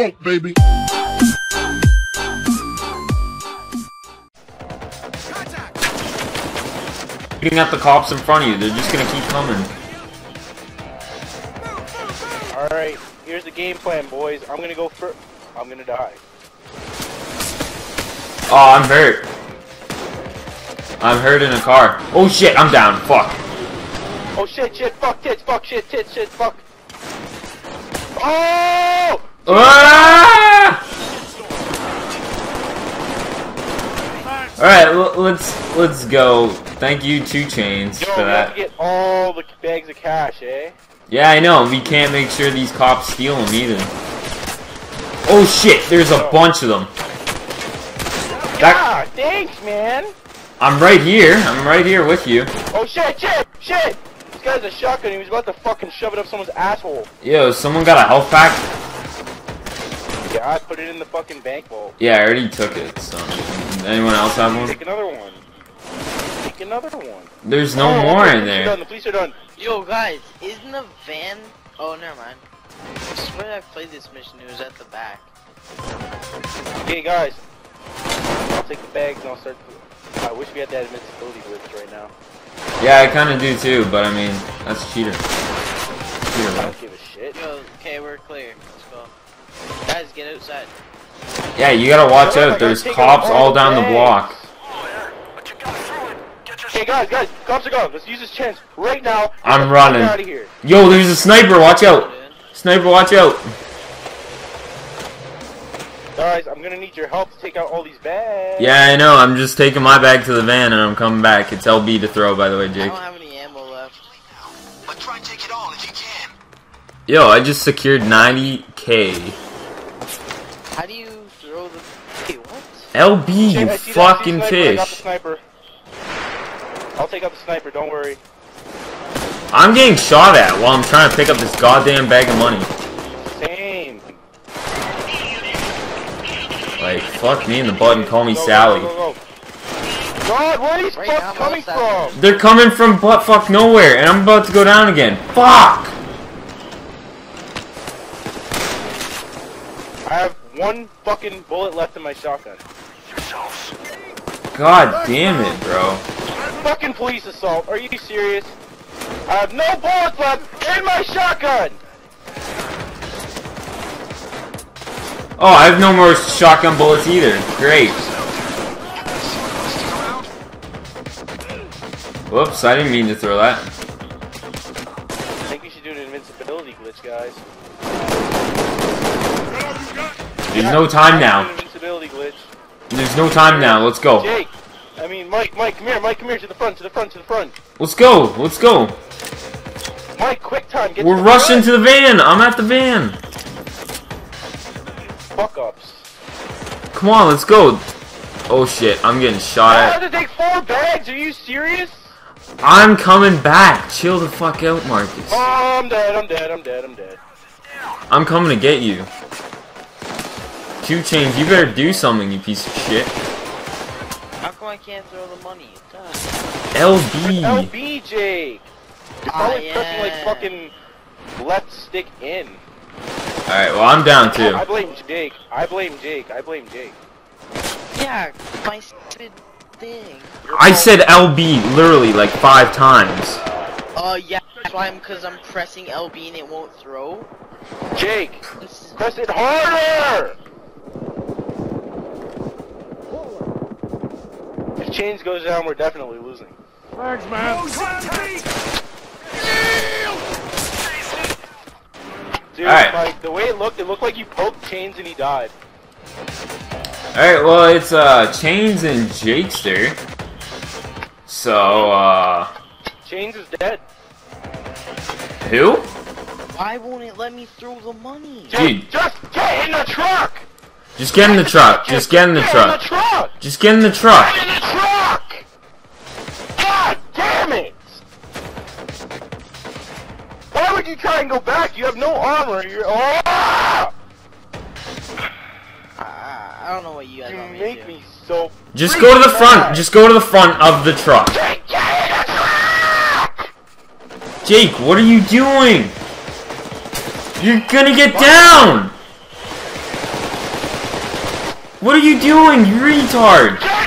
funk, baby. Shooting at the cops in front of you. They're just gonna keep coming. Alright, here's the game plan, boys. I'm gonna go first. I'm gonna die. Oh, I'm hurt. I'm hurt in a car. Oh shit, I'm down. Fuck. Oh shit, shit, fuck, tits, fuck, shit, tits, shit, fuck. Oh! Ah! All right, let's let's go. Thank you, Two Chains, Yo, for we have to that. get all the bags of cash, eh? Yeah, I know. We can't make sure these cops steal them either. Oh shit, there's a bunch of them. That, Ah, thanks, man. I'm right here. I'm right here with you. Oh shit, shit, shit! This guy's a shotgun. He was about to fucking shove it up someone's asshole. Yo, someone got a health pack? Yeah, I put it in the fucking bank vault. Yeah, I already took it. So, anyone else have one? Take another one. Take another one. There's no Oh, more okay, in police are there. done, The police are done. Yo, guys, isn't the van? Oh, never mind. I swear I played this mission. It was at the back. Okay, guys. I'll take the bags and I'll start. The... I wish we had that invincibility glitch right now. Yeah, I kind of do too, but I mean, that's cheater. Cheater, I don't give a shit. Yo, okay, we're clear. Let's go. Guys, get outside. Yeah, you gotta watch Oh, out. There's cops all down the block. Oh, hey guys, guys, cops are gone. Let's use this chance right now. I'm running. Out of here. Yo, there's a sniper. Watch out. Sniper, watch out. Guys, I'm gonna need your help to take out all these bags. Yeah, I know. I'm just taking my bag to the van and I'm coming back. It's LB to throw, by the way, Jake. I Jake. don't have any ammo left. But try and take it all if you can. Yo, I just secured 90k. How do you throw the? Wait, what? LB, Jake, you I see that- I see fucking sniper, I got the fish. sniper. I'll take out the sniper. Don't worry. I'm getting shot at while I'm trying to pick up this goddamn bag of money. Same. Like, fuck me in the butt and call me Go, go, Sally. go, go, go. God, where are these Right fucks coming from? They're coming from buttfuck nowhere, and I'm about to go down again. Fuck! I have one fucking bullet left in my shotgun. God damn it, bro. Fucking police assault. Are you serious? I have no bullets left in my shotgun. Oh, I have no more shotgun bullets either. Great. Whoops, I didn't mean to throw that. I think we should do an invincibility glitch, guys. There's no time now. There's no time now. Let's go. Jake. I mean, Mike, Mike, come here, Mike, come here, to the front, to the front, to the front. Let's go. Let's go. Mike, quick time, get We're to rushing front. to the van. I'm at the van. Fuck ups. Come on, let's go. Oh shit, I'm getting shot I at. had to take four bags. Are you serious? I'm coming back. Chill the fuck out, Marcus. Oh, I'm dead. I'm dead. I'm dead. I'm dead. I'm coming to get you. Two chains, you better do something, you piece of shit. How come I can't throw the money? God. LB. LB Jake. You're probably Ah, pressing like yeah. fucking left stick in. Alright, well, I'm down too. I blame Jake. I blame Jake. I blame Jake. Yeah, my stupid thing. I said LB literally like five times. Uh, yeah, that's why I'm, cause I'm pressing LB and it won't throw. Jake, press it harder. If chains goes down, we're definitely losing. Thanks, man. Dude, Alright. like the way it looked, it looked like you poked chains and he died. Alright, well, it's uh, Chains and Jakester. So, uh, Chains is dead. who? Why won't it let me throw the money? Dude. Just, just get in the truck. Just get in the truck. Just get in the truck. Just get in the truck. Get in the truck. Try and go back? You have no armor. You're oh! I, I don't know what you guys You want me to make do. me so. Just go to the front. mad. Just go to the front of the truck. Jake, get in the truck! Jake, what are you doing? You're gonna get down! What are you doing, you retard? Shut